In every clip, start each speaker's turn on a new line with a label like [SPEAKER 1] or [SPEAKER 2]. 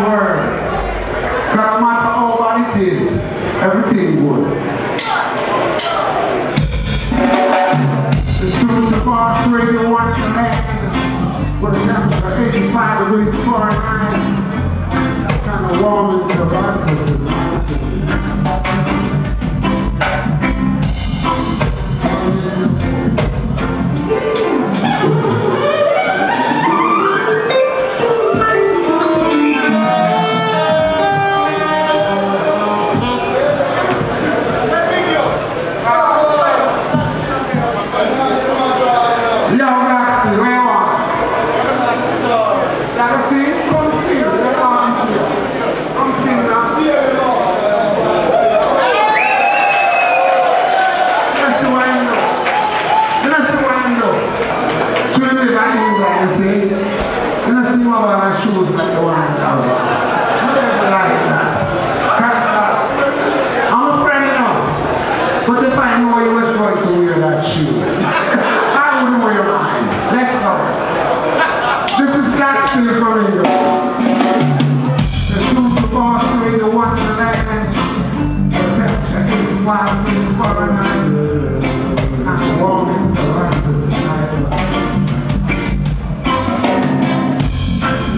[SPEAKER 1] word. No matter how bad it is, everything good. The truth temperature 85 degrees Fahrenheit. Kind of warm in Toronto tonight. Temperature 85 degrees Fahrenheit. I'm in Toronto tonight.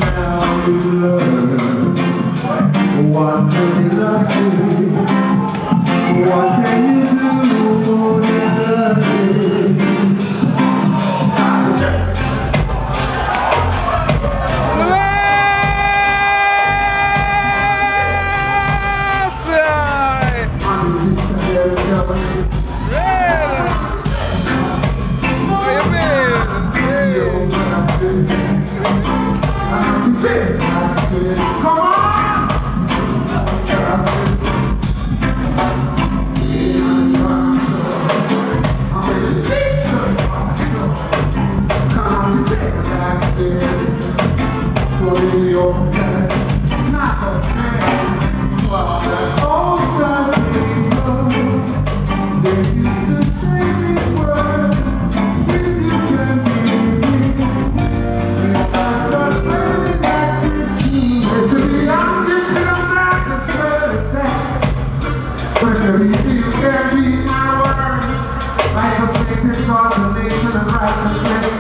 [SPEAKER 1] Now you learn what? What can you do Come on!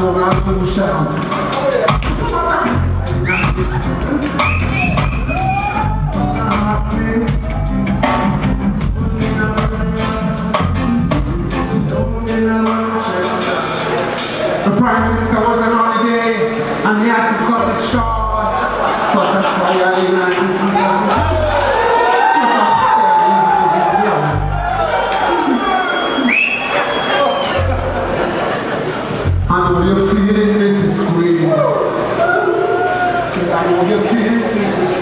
[SPEAKER 1] To revolution. The Prime Minister was on to cut it short. Cut the fire in and I know you're feeling Mrs. Queen. Say, I know you're feeling Mrs. Queen.